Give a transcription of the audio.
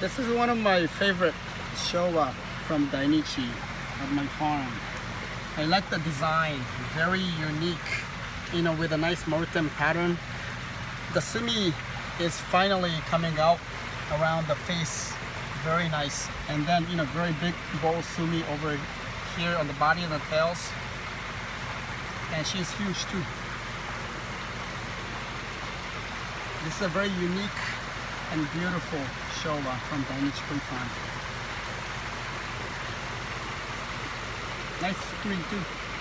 This is one of my favorite Showa from Dainichi at my farm. I like the design, very unique, you know, with a nice Morton pattern. The sumi is finally coming out around the face, very nice. And then, you know, very big bowl sumi over here on the body and the tails. And she's huge too. This is a very unique and beautiful Showa from Dainichi Koi Farm. Nice screen too.